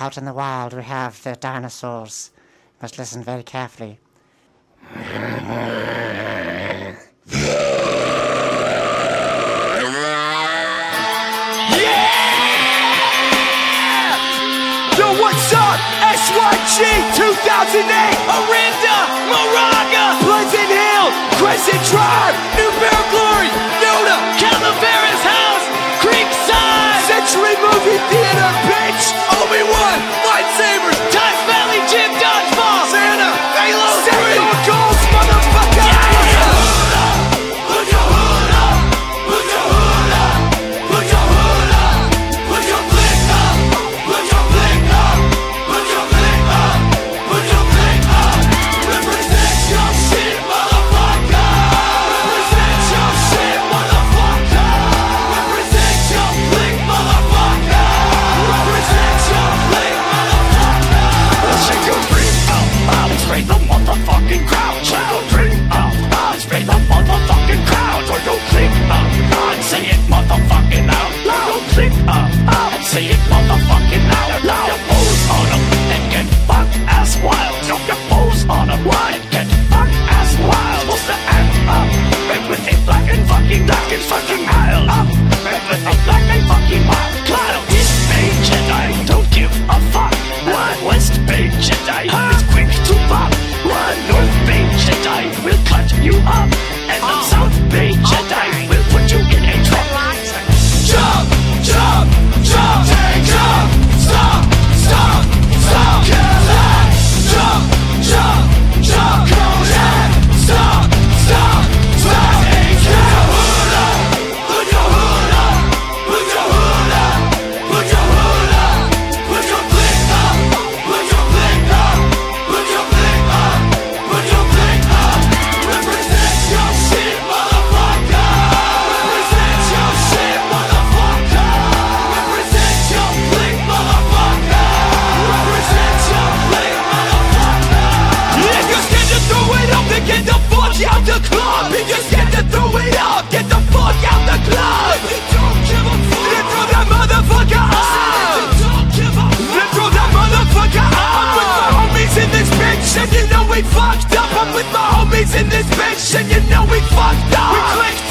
Out in the wild, we have the dinosaurs. Must listen very carefully. Yo, what's up? SYG 2008, Orinda, Moraga, Pleasant Hill, Crescent Drive, New Bear Glory, Yoda, Calaveras House, Creekside, Century Movie Theater, fucking black and fucking wild. Up, a black and fucking wild. Cloud, East Bay Jedi, don't give a fuck. One West Bay Jedi is quick to pop. One North Bay Jedi will cut you up. Get the fuck out the club. Niggas get to throw it up, get the fuck out the club. Then throw that motherfucker up. Then throw that motherfucker up. I'm with my homies in this bitch, and you know we fucked up. I'm with my homies in this bitch, and you know we fucked up.